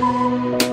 Música